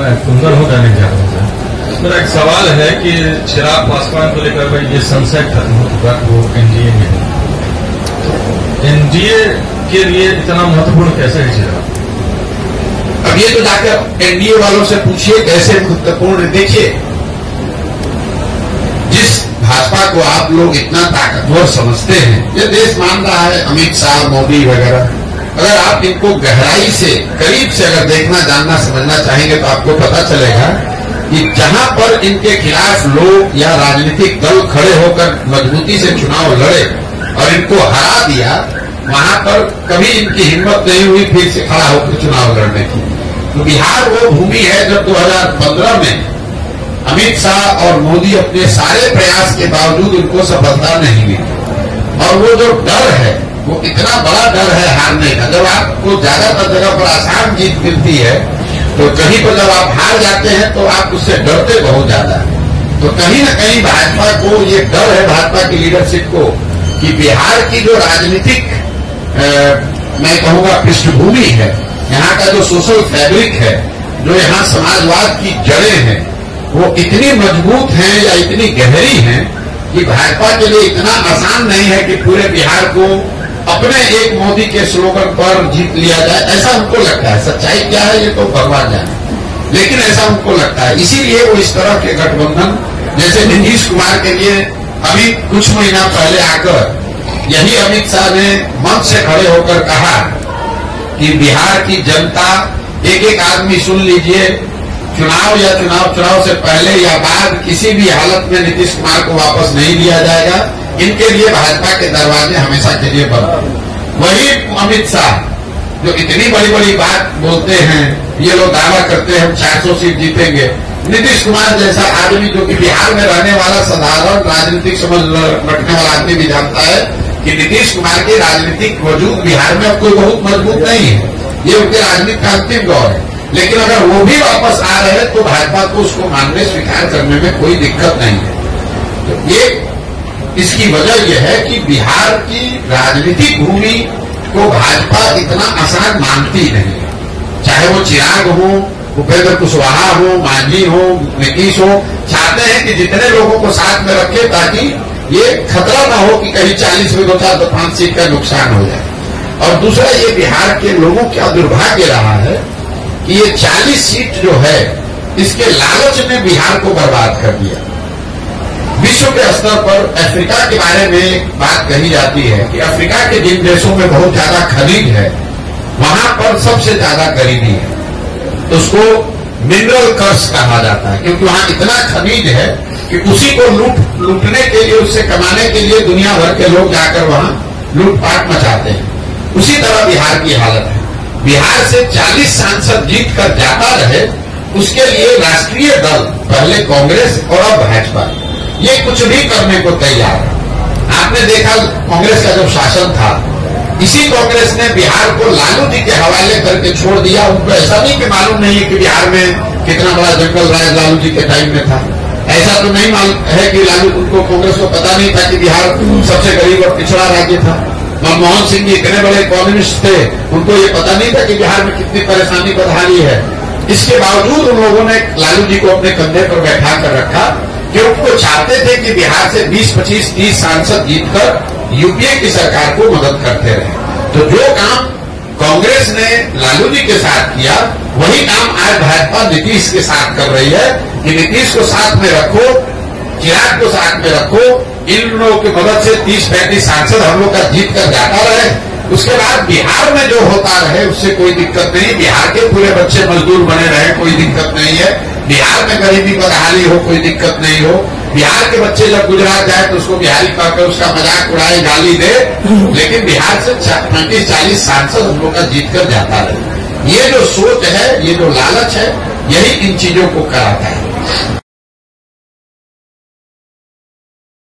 मैं कुंदन हूँ दैनिक जागरण से। मेरा एक सवाल है कि चिराग पासवान को लेकर भाई ये सनसेट खत्म हो चुका वो एनडीए में एनडीए के लिए इतना महत्वपूर्ण कैसे है चिराग? अब ये तो जाकर एनडीए वालों से पूछिए कैसे महत्वपूर्ण देखिए। जिस भाजपा को आप लोग इतना ताकतवर समझते हैं ये देश मान रहा है अमित शाह मोदी वगैरह। अगर आप इनको गहराई से, करीब से अगर देखना, जानना, समझना चाहेंगे तो आपको पता चलेगा कि जहाँ पर इनके खिलाफ लोग या राजनीतिक दल खड़े होकर मजबूती से चुनाव लड़े और इनको हरा दिया, वहाँ पर कभी इनकी हिम्मत नहीं हुई फिर से खड़ा होकर चुनाव लड़ने की। तो बिहार वो भूमि है जब 2015 में अमित शाह और मोदी अपने सारे प्रयास के बावजूद उनको सफलता नहीं मिली। और वो जो डर है वो इतना बड़ा डर है हारने का जब आपको ज़्यादातर जगह पर आसान जीत मिलती है तो कहीं पर जब आप हार जाते हैं तो आप उससे डरते बहुत ज़्यादा तो कहीं ना कहीं भाजपा को ये डर है, भाजपा की लीडरशिप को, कि बिहार की जो राजनीतिक मैं कहूँगा पृष्ठभूमि है, यहाँ का जो सोशल फैब्रिक है, जो यहाँ समाजवाद की जड़ें हैं, वो इतनी मज़बूत हैं या इतनी गहरी हैं कि भाजपा के लिए इतना आसान नहीं है कि पूरे बिहार को अपने एक मोदी के स्लोगन पर जीत लिया जाए, ऐसा उनको लगता है। सच्चाई क्या है, ये तो भगवान जाने। लेकिन ऐसा उनको लगता है। इसीलिए वो इस तरह के गठबंधन, जैसे नीतीश कुमार के लिए अभी कुछ महीना पहले आकर, यही अमित शाह ने मंच से खड़े होकर कहा कि बिहार की जनता एक एक आदमी सुन लीजिए, चुनाव या चुनाव चुनाव से पहले या बाद किसी भी हालत में नीतीश कुमार को वापस नहीं लिया जाएगा। इनके लिए भाजपा के दरवाजे हमेशा के लिए बंद। वही अमित शाह, जो इतनी बड़ी बड़ी बात बोलते हैं, ये लोग दावा करते हैं, हम 400 सीट जीतेंगे। नीतीश कुमार जैसा आदमी जो कि बिहार में रहने वाला साधारण राजनीतिक समझ रखने वाला आदमी भी जानता है कि नीतीश कुमार के राजनीतिक वजूद बिहार में अब कोई बहुत मज़बूत नहीं है। ये उनके राजनीति का अंतिम दौर है। लेकिन अगर वो भी वापस आ रहे हैं तो भाजपा को उसको मानने, स्वीकार करने में कोई दिक्कत नहीं है। तो ये इसकी वजह यह है कि बिहार की राजनीतिक भूमि को भाजपा इतना आसान मानती नहीं है। चाहे वो चिराग हो, उपेंद्र कुशवाहा हो, मांझी हो, नीतीश हो, चाहते हैं कि जितने लोगों को साथ में रखे ताकि ये खतरा ना हो कि कहीं चालीस में दो चार तो पाँच सीट का नुकसान हो जाए। और दूसरा, ये बिहार के लोगों का दुर्भाग्य रहा है कि ये 40 सीट जो है, इसके लालच ने बिहार को बर्बाद कर दिया। विश्व के स्तर पर अफ्रीका के बारे में बात कही जाती है कि अफ्रीका के जिन देशों में बहुत ज़्यादा खनिज है, वहाँ पर सबसे ज़्यादा गरीबी है। तो उसको मिनरल कर्स कहा जाता है, क्योंकि वहाँ इतना खनिज है कि उसी को लूट, लूटने के लिए, उससे कमाने के लिए दुनिया भर के लोग जाकर वहाँ लूटपाट मचाते हैं। उसी तरह बिहार की हालत है। बिहार से 40 सांसद जीत कर जाता रहे, उसके लिए राष्ट्रीय दल, पहले कांग्रेस और अब भाजपा। ये कुछ भी करने को तैयार आपने देखा कांग्रेस का जब शासन था, इसी कांग्रेस ने बिहार को लालू जी के हवाले करके छोड़ दिया। उनको ऐसा नहीं कि मालूम नहीं है कि बिहार में कितना बड़ा जंगल राज लालू जी के टाइम में था। ऐसा तो नहीं मालूम है कि लालू, उनको कांग्रेस को पता नहीं था कि बिहार सबसे गरीब और पिछड़ा राज्य था। मनमोहन सिंह जी इतने बड़े इकोनॉमिस्ट थे, उनको ये पता नहीं था कि बिहार में कितनी परेशानी बदहाली है। इसके बावजूद उन लोगों ने लालू जी को अपने कंधे पर बैठा कर रखा। कि उनको चाहते थे कि बिहार से 20, 25, 30 सांसद जीतकर यूपीए की सरकार को मदद करते रहे। तो जो काम कांग्रेस ने लालू जी के साथ किया वही काम आज भाजपा नीतीश के साथ कर रही है कि नीतीश को साथ में रखो चिराग को साथ में रखो इन लोगों की मदद से 30 पैंतीस सांसद हम लोग का जीत कर जाता रहे। उसके बाद बिहार में जो होता रहे उससे कोई दिक्कत नहीं बिहार के पूरे बच्चे मजदूर बने रहे कोई दिक्कत नहीं है। बिहार में गरीबी बदहाली हो, कोई दिक्कत नहीं हो। बिहार के बच्चे जब गुजरात जाए तो उसको बिहारी कहकर उसका मज़ाक उड़ाए, गाली दे। लेकिन बिहार से पैंतीस चालीस सांसद हम लोग का जीत कर जाता रहे। ये जो सोच है, ये जो लालच है, यही इन चीज़ों को कराता है।